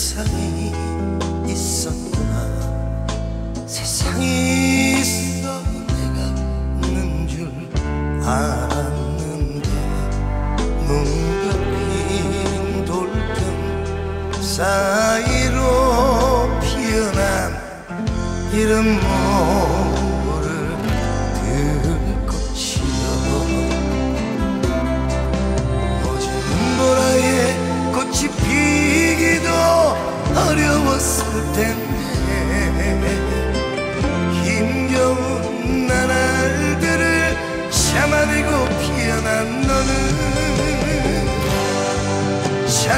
세상이 있었나. 세상이 있어 내가 있는 줄 알았는데 뭉그린 돌틈 사이로 피어난 이름 모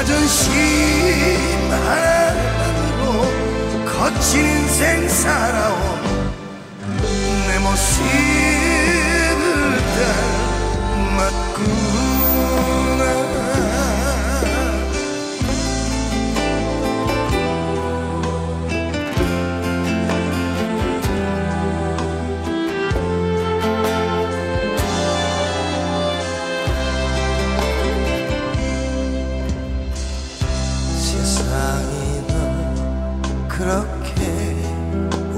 자존심 하나만으로 거친 인생 살아온 내 모습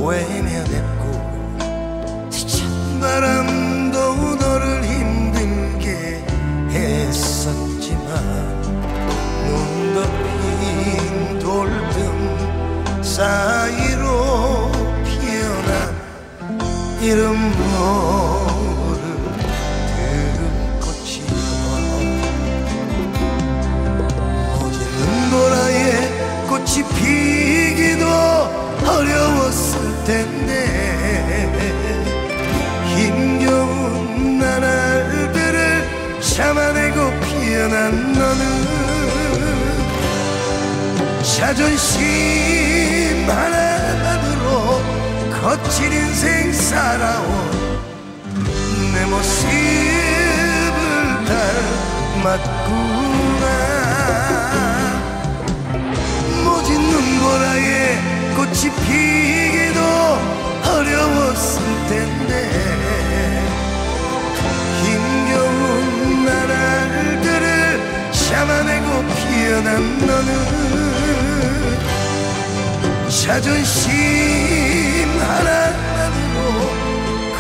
외면했고 찬 바람도 너를 힘들게 했었지만 눈 덮인 돌등 사이로 피어난 이름 모 난 너는 자존심 하나만으로 거친 인생 살아온 내 모습을 닮았구나. 모진 눈보라에 꽃이 피 자존심 하나만으로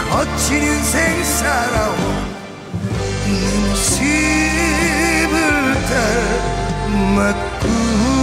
거친 인생 살아온 내 모습을 닮았구나